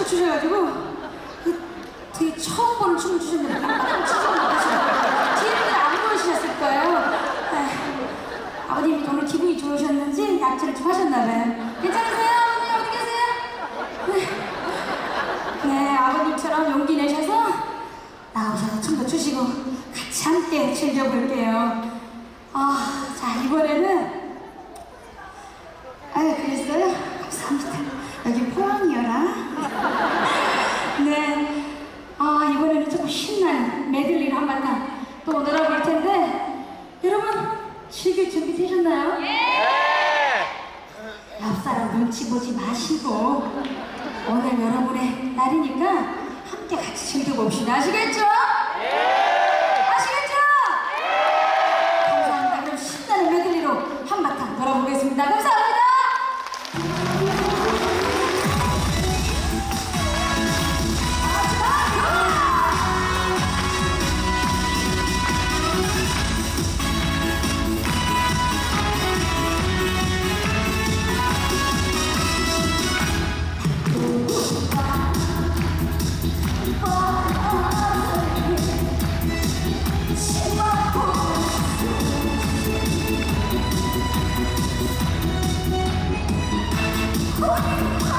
춤을 추셔가지고 그 되게 처음 보는 춤을 추셨는데 깜짝 추셨는데 뒤에 분들 안 보이셨을 거예요 아버님이 오늘 기분이 좋으셨는지 약주를 좀 하셨나봐요 괜찮으세요? 아버님 어디 계세요? 네. 네 아버님처럼 용기 내셔서 나오셔서 춤도 추시고 같이 함께 즐겨볼게요 아, 자 이번에는 즐길 준비 되셨나요? 옆사람 눈치 보지 마시고, 오늘 여러분의 날이니까 함께 같이 즐겨봅시다. 아시겠죠? Woo!